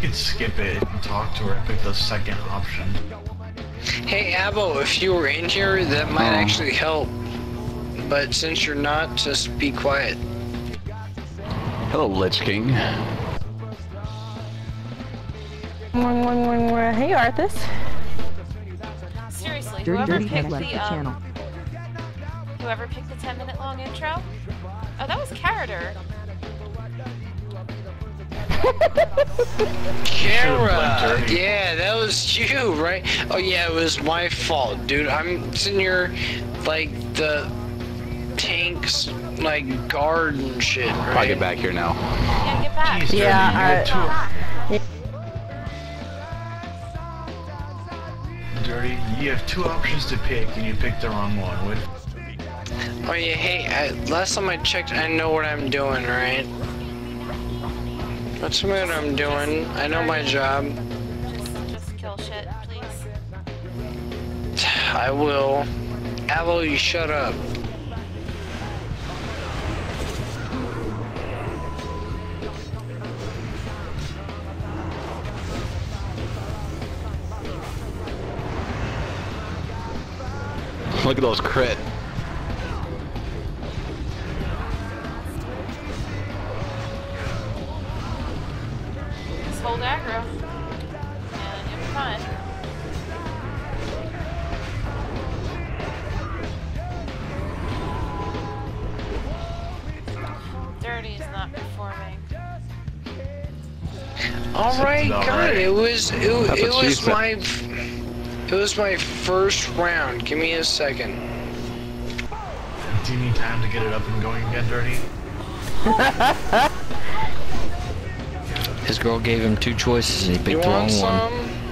could skip it and talk to her and pick the second option. Hey, Abo, if you were in here, that might Oh. actually help. But since you're not, just be quiet. Hello, Lich King. Hey, Arthas. Seriously, whoever picked left the, the um, channel. whoever picked the 10 minute long intro? Oh, that was Carader. Kara! Yeah, that was you, right? Oh, yeah, it was my fault, dude. I'm sitting here like the tanks, like guard and shit, I'll get back here now. Yeah, get back. Jeez, Yeah, Dirty, you I- Dirty, you have two options to pick, and you picked the wrong one. What? Oh, yeah, hey, I, last time I checked, I know what I'm doing, right? That's what I'm doing. I know my job. Just, just kill shit, please. I will. Avo, you shut up. Look at those crit. Just hold aggro. And you'll be fine. Dirty is not performing. All right, about God, right. it was it, it was said. my it was my first round. Give me a second. Do you need time to get it up and going again, Dirty? His girl gave him two choices and he picked the wrong one.